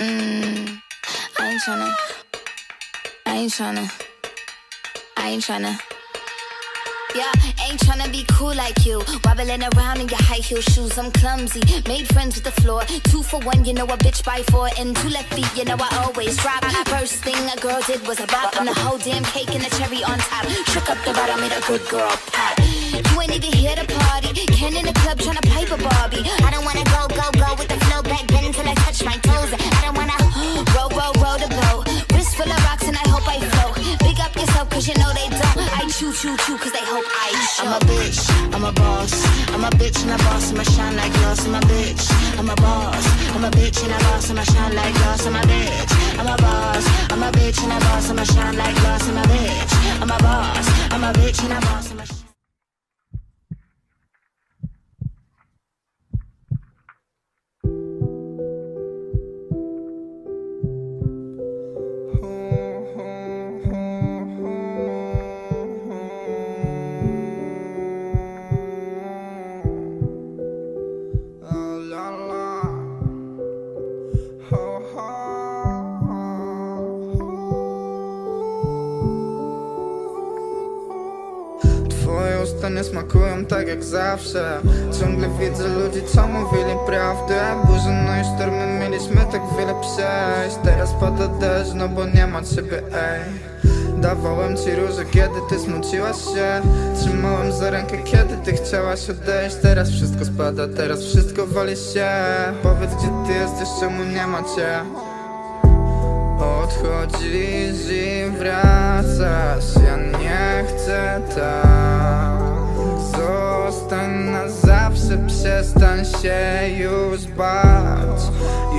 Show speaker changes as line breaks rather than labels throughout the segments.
Mm, I ain't tryna. I ain't tryna. I ain't tryna. Yeah, ain't tryna be cool like you. Wobbling around in your high heel shoes, I'm clumsy. Made friends with the floor. Two for one, you know a bitch by four. And two left feet, you know I always drop. First thing a girl did was a bop. And the whole damn cake and the cherry on top. Shook up the bottom, made a good girl pop. You ain't even here to party. Ken in the club tryna pipe a Barbie. I don't wanna go, go, go with the flow back then until I touch my toes. I chew, chew cause they hope I show.
I'm a bitch, I'm a boss. I'm a bitch and a boss, I'ma shine like glass. I'm a bitch, I'm a boss. I'm a bitch and a boss, I'ma shine like glass. I'm a bitch, I'm a boss. I'm a bitch and a boss, I'ma shine like glass. I'm a bitch, I'm a boss. I'm a bitch and a boss, shine.
Nie smakują tak jak zawsze. Ciągle widzę ludzi, co mówili prawdę. Burze, no i sztormy mieliśmy tak wiele przejść. Teraz pada deszcz, no bo nie ma ciebie, ej. Dawałem ci róże, kiedy ty smuciłaś się. Trzymałem za rękę, kiedy ty chciałaś odejść. Teraz wszystko spada, teraz wszystko wali się. Powiedz, gdzie ty jesteś, czemu nie ma cię? Odchodzisz i wracasz. Ja nie chcę tak przestań się już bać.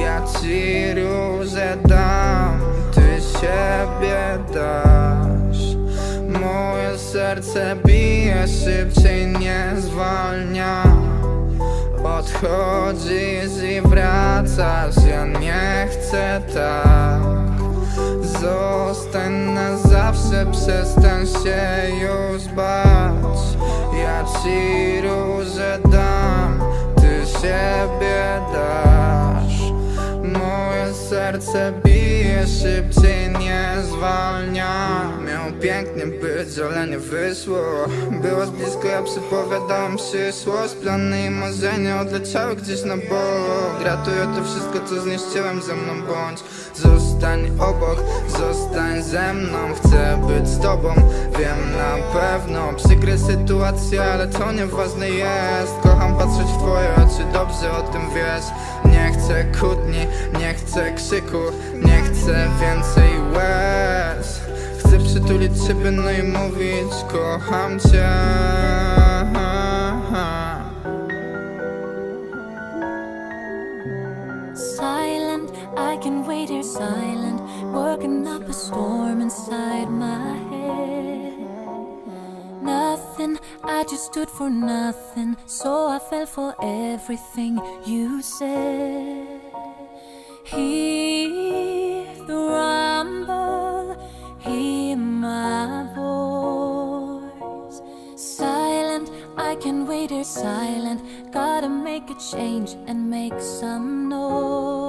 Ja ci róże dam, ty siebie dasz. Moje serce bije szybciej, nie zwalnia. Odchodzisz i wracasz, ja nie chcę tak. Zostań na zawsze, przestań się już bać. Ja ci róże Moje serce szybciej, nie zwalnia Miał pięknie być, ale nie wyszło Byłaś blisko, ja przepowiadałem przyszłość Plany i marzenia odleciały gdzieś na bok. Gratuję to wszystko, co zniszczyłem ze mną bądź. Zostań obok, zostań ze mną. Chcę być z tobą, wiem na pewno. Przykre sytuacje, ale to nieważne jest. Kocham patrzeć w twoje oczy, dobrze o tym wiesz. Nie chcę kłótni, nie chcę krzyku Nie chcę więcej łez Chcę przytulić ciebie, no i mówić Kocham cię
Silent, I can wait here silent, working up a storm inside my head. Nothing, I just stood for nothing, so I fell for everything you said. Hear my voice. Silent, I can wait here silent. Gotta make a change and make some noise.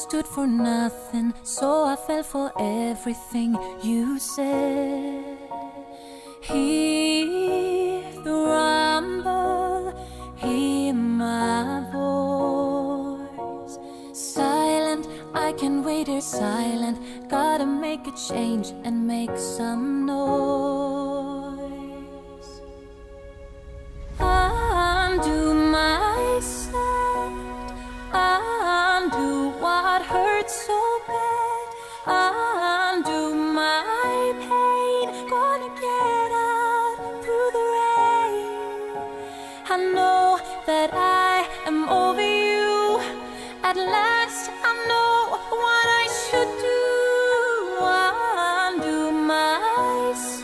Stood for nothing, so I fell for everything you said. At last I know what I should do. Undo myself.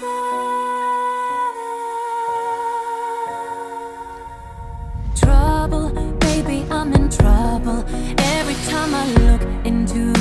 Trouble, baby, I'm in trouble. Every time I look into